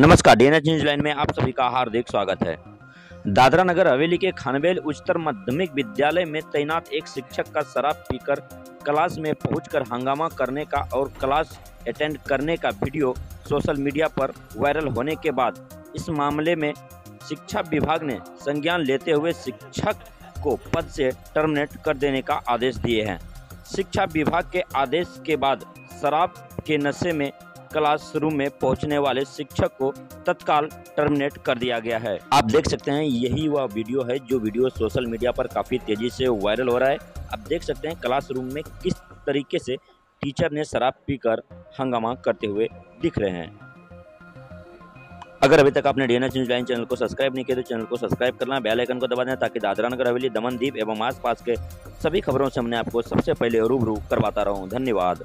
नमस्कार, DNH news line में आप सभी का हार्दिक स्वागत है। दादरा नगर हवेली के खानबेल उच्चतर माध्यमिक विद्यालय में तैनात एक शिक्षक का शराब पीकर क्लास में पहुंचकर हंगामा करने का और क्लास अटेंड करने का वीडियो सोशल मीडिया पर वायरल होने के बाद इस मामले में शिक्षा विभाग ने संज्ञान लेते हुए शिक्षक को पद से टर्मिनेट कर देने का आदेश दिए हैं। शिक्षा विभाग के आदेश के बाद शराब के नशे में क्लासरूम में पहुँचने वाले शिक्षक को तत्काल टर्मिनेट कर दिया गया है। आप देख सकते हैं, यही वह वीडियो है जो वीडियो सोशल मीडिया पर काफ़ी तेज़ी से वायरल हो रहा है। आप देख सकते हैं, क्लासरूम में किस तरीके से टीचर ने शराब पीकर हंगामा करते हुए दिख रहे हैं। अगर अभी तक आपने डीएनएच न्यूज़ लाइन चैनल को सब्सक्राइब नहीं किया तो चैनल को सब्सक्राइब करना, बेल आइकन को दबा देना ताकि दादरा नगर हवेली, दमन दीप एवं आसपास के सभी खबरों से हमने आपको सबसे पहले रूबरू करवाता रहूँ। धन्यवाद।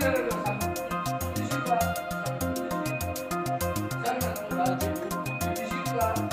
Thank you.